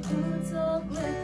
不做鬼。